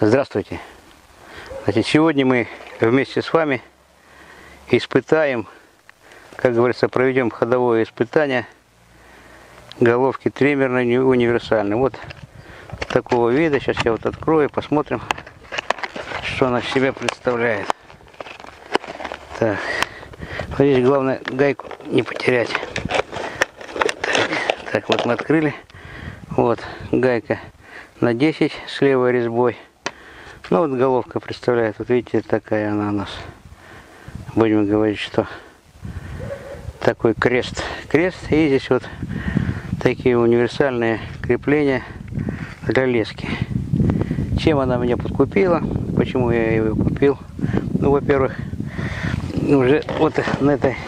Здравствуйте. Значит, сегодня мы вместе с вами испытаем, как говорится, проведем ходовое испытание головки триммерной универсальной. Вот такого вида. Сейчас я вот открою, посмотрим, что она себя представляет. Так, вот здесь главное гайку не потерять. Так, так вот мы открыли. Вот гайка на 10 с левой резьбой. Ну вот головка представляет, вот видите, такая она у нас. Будем говорить, что такой крест. Крест, и здесь вот такие универсальные крепления для лески. Чем она меня подкупила, почему я ее купил? Ну, во-первых, уже вот на этой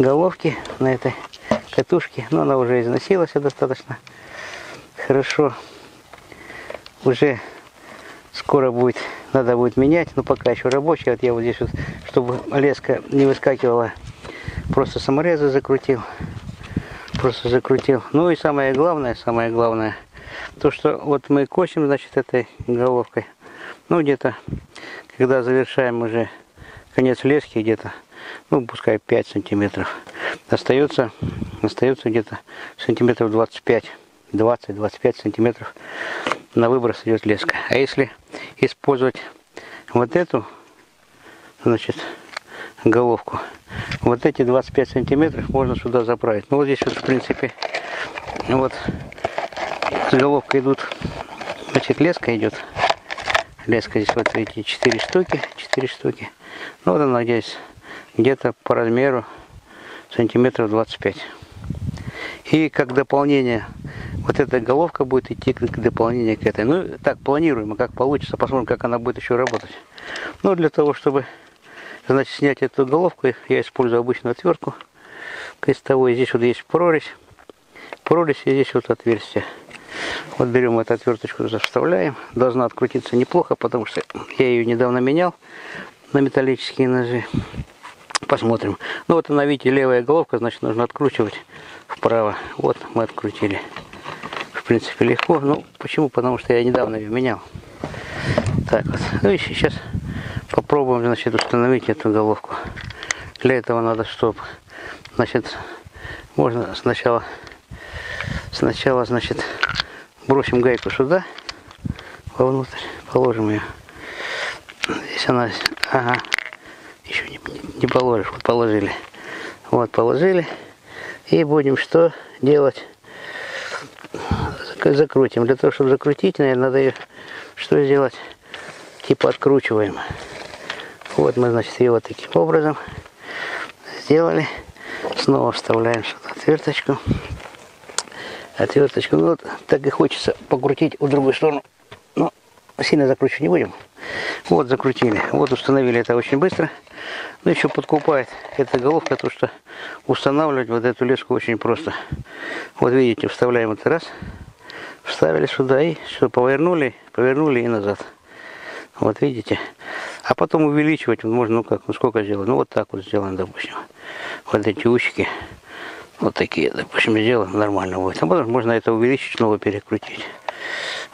головке, на этой катушке, ну, она уже износилась достаточно хорошо. Уже скоро будет, надо будет менять, но пока еще рабочая. Вот я вот здесь вот, чтобы леска не выскакивала, просто саморезы закрутил. Просто закрутил. Ну и самое главное, самое главное, то что вот мы косим, значит, этой головкой. Ну где-то, когда завершаем уже конец лески, где-то, ну пускай 5 сантиметров, остается, остается где-то сантиметров 25. 20-25 сантиметров на выброс идет леска. А если использовать вот эту, значит, головку, вот эти 25 сантиметров можно сюда заправить. Ну вот здесь вот, в принципе, вот с головкой идут, значит, леска идет. Леска здесь, вот видите, 4 штуки, 4 штуки. Ну вот она здесь где-то по размеру сантиметров 25. И как дополнение вот эта головка будет идти как дополнение к этой. Ну, так, планируем, а как получится, посмотрим, как она будет еще работать. Ну, для того, чтобы, значит, снять эту головку, я использую обычную отвертку крестовой. Здесь вот есть прорезь, прорезь и здесь вот отверстие. Вот берем эту отверточку, вставляем. Должна открутиться неплохо, потому что я ее недавно менял на металлические ножи. Посмотрим. Ну вот она, видите, левая головка, значит, нужно откручивать вправо. Вот мы открутили принципе, легко. Ну, почему? Потому что я недавно ее менял. Так вот. Ну и сейчас попробуем, значит, установить эту головку. Для этого надо, чтобы, значит, можно сначала, сначала, значит, бросим гайку сюда, вовнутрь, положим ее. Здесь она, ага, еще не, не положишь, вот положили. Вот, положили. И будем что делать? Закрутим. Для того, чтобы закрутить, наверное, надо ее что сделать? Типа откручиваем. Вот мы, значит, ее вот таким образом сделали. Снова вставляем сюда отверточку. Отверточку. Ну, вот так и хочется покрутить в другую сторону. Но сильно закручивать не будем. Вот закрутили. Вот установили это очень быстро. Ну, еще подкупает эта головка, то что устанавливать вот эту леску очень просто. Вот видите, вставляем это раз вставили сюда и все, повернули, повернули и назад. Вот видите. А потом увеличивать можно, ну как, ну сколько сделать? Ну вот так вот сделаем, допустим. Вот эти ушки. Вот такие, допустим, сделаем, нормально будет. А потом можно это увеличить, снова перекрутить.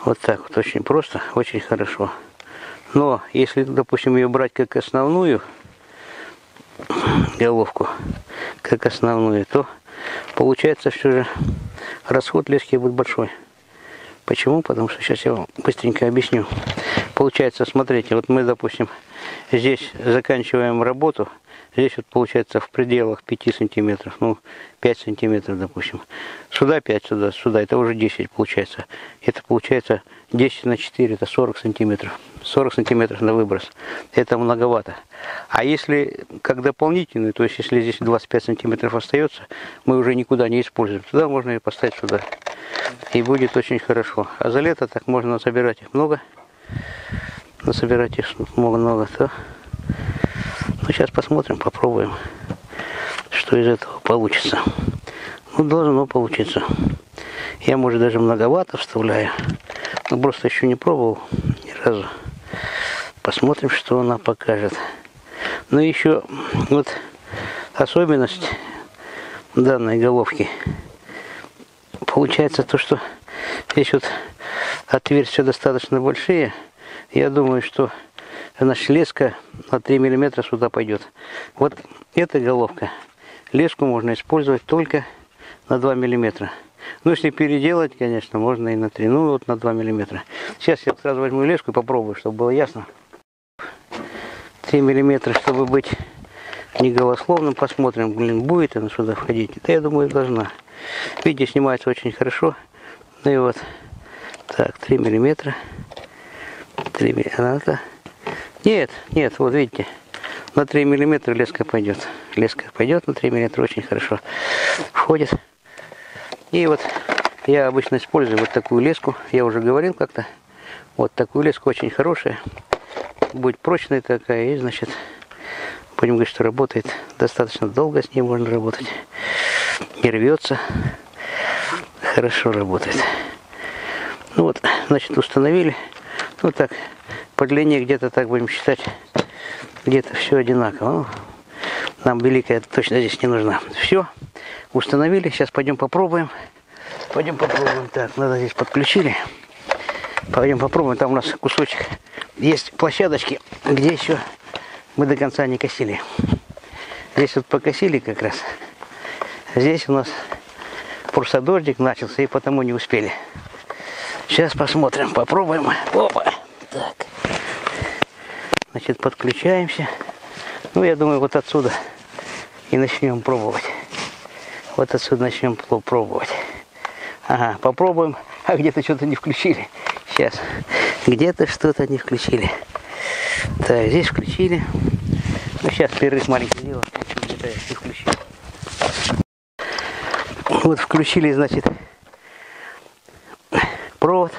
Вот так вот, очень просто, очень хорошо. Но если, допустим, ее брать как основную головку, как основную, то получается все же расход лески будет большой. Почему? Потому что сейчас я вам быстренько объясню. Получается, смотрите, вот мы, допустим, здесь заканчиваем работу. Здесь вот получается в пределах 5 сантиметров, ну 5 сантиметров, допустим. Сюда 5, сюда, сюда, это уже 10 получается. Это получается 10 на 4, это 40 сантиметров. 40 сантиметров на выброс. Это многовато. А если как дополнительный, то есть если здесь 25 сантиметров остается, мы уже никуда не используем. Туда можно ее поставить сюда и будет очень хорошо. А за лето так можно насобирать их много. Насобирать их много-много. То... Ну, сейчас посмотрим, попробуем, что из этого получится. Ну, должно получиться. Я, может, даже многовато вставляю. Но просто еще не пробовал ни разу. Посмотрим, что она покажет. Ну, еще вот особенность данной головки – получается то, что здесь вот отверстия достаточно большие, я думаю, что наша леска на 3 миллиметра сюда пойдет. Вот эта головка, леску можно использовать только на 2 миллиметра. Ну, если переделать, конечно, можно и на 3, ну вот на 2 миллиметра. Сейчас я сразу возьму леску и попробую, чтобы было ясно. 3 миллиметра, чтобы быть не голословным, посмотрим, блин, будет она сюда входить. Да, я думаю, должна. Видите, снимается очень хорошо. Ну и вот, так, 3 миллиметра. 3 миллиметра. Нет, нет, вот видите, на 3 миллиметра леска пойдет. Леска пойдет на 3 миллиметра, очень хорошо входит. И вот я обычно использую вот такую леску. Я уже говорил как-то. Вот такую леску очень хорошая. Будет прочная такая. И, значит, будем говорить, что работает достаточно долго. С ней можно работать. Не рвется. Хорошо работает. Ну вот, значит, установили. Ну так, по длине где-то так будем считать. Где-то все одинаково. Ну, нам великая точно здесь не нужна. Все, установили. Сейчас пойдем попробуем. Пойдем попробуем. Так, надо здесь подключили. Пойдем попробуем. Там у нас кусочек есть площадочки, где еще мы до конца не косили. Здесь вот покосили как раз. Здесь у нас просто дождик начался, и потому не успели. Сейчас посмотрим, попробуем. Опа! Так. Значит, подключаемся. Ну, я думаю, вот отсюда и начнем пробовать. Вот отсюда начнем пробовать. Ага, попробуем. А где-то что-то не включили. Сейчас. Где-то что-то не включили. Так, здесь включили. Ну, сейчас перерыв маленький дело. Не включили. Вот включили, значит, провод.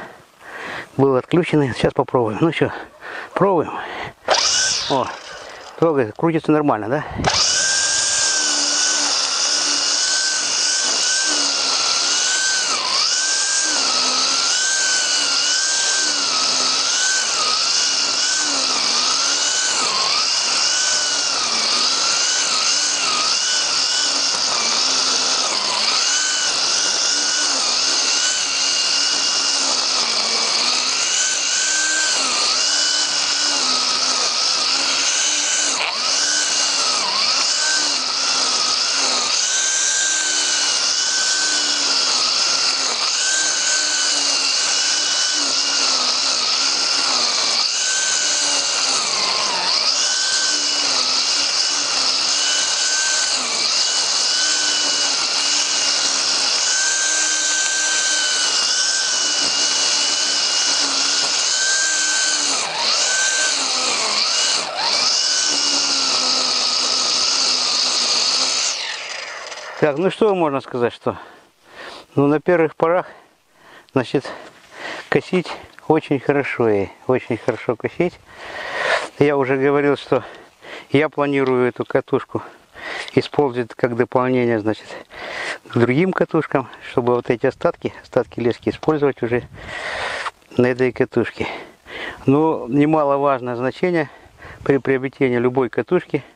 Был отключенный. Сейчас попробуем. Ну что, пробуем. О, трогает, крутится нормально, да? Так, ну что можно сказать, что ну на первых порах, значит, косить очень хорошо и очень хорошо косить. Я уже говорил, что я планирую эту катушку использовать как дополнение, значит, к другим катушкам, чтобы вот эти остатки, остатки лески использовать уже на этой катушке. Но немаловажное значение при приобретении любой катушки –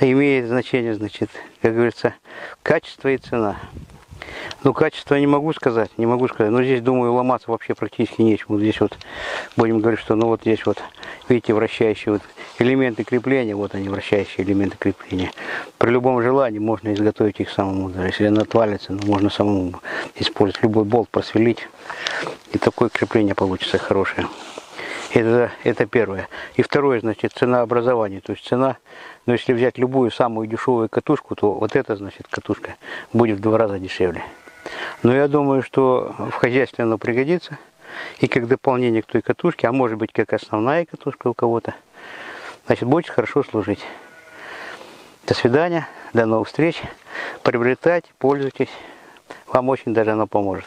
имеет значение, значит, как говорится, качество и цена. Ну, качество не могу сказать, не могу сказать. Но здесь, думаю, ломаться вообще практически нечему. Здесь вот будем говорить, что ну вот здесь вот, видите, вращающие вот элементы крепления, вот они, вращающие элементы крепления. При любом желании можно изготовить их самому. Даже если она отвалится, ну, можно самому использовать любой болт, просверлить. И такое крепление получится хорошее. Это, это первое. И второе, значит, цена образования. То есть цена, ну, если взять любую самую дешевую катушку, то вот эта, значит, катушка будет в два раза дешевле. Но я думаю, что в хозяйстве оно пригодится. И как дополнение к той катушке, а может быть как основная катушка у кого-то, значит, будет хорошо служить. До свидания, до новых встреч. Приобретайте, пользуйтесь. Вам очень даже оно поможет.